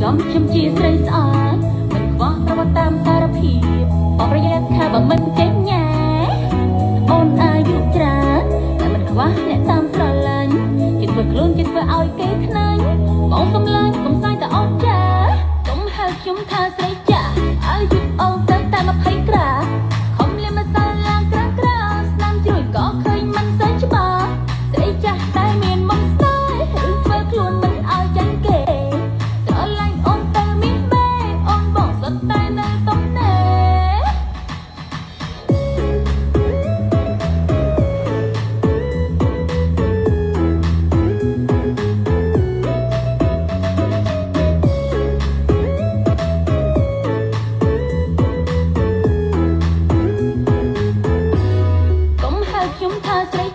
ចង់ខ្ញុំជាស្រីស្អាតមិនខ្វះប្រវត្តិតាមសារភាពបប្រយ័ត្នថាបើមិនចេះញ៉ាអូនអាយុច្រើនតែមិនខ្វះអ្នកតាមស្រឡាញ់ជាធ្វើខ្លួនជាធ្វើឲ្យគេខ្លាញ់បងសំឡាញ់កំសាយតែអូនចាកុំហៅខ្ញុំថាស្រីចាអាយុអូនទៅតែ20ក្រាខំលាមកសាឡាក្រាក្រាស្នាមជ្រួយក៏ otra